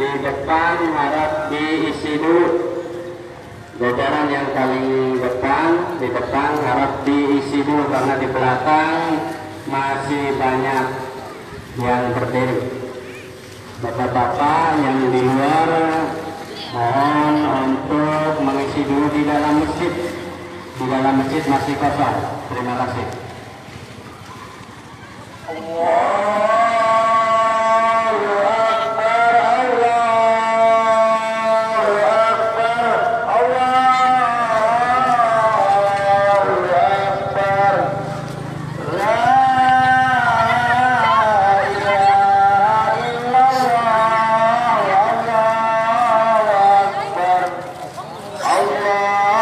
di depan harap diisi dulu jajaran yang paling depan di depan harap diisi dulu karena di belakang masih banyak yang berdiri. Bapak-bapak yang di luar mohon untuk mengisi dulu di dalam masjid. Di dalam masjid masih kosong. Terima kasih Bye.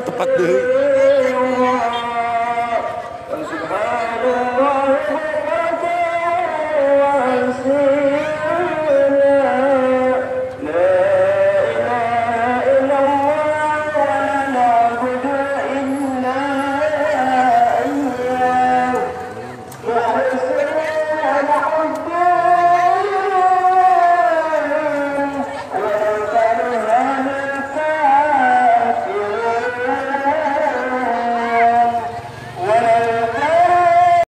Tepat dulu.